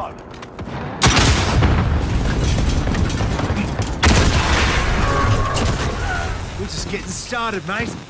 ammo. We're just getting started, mate.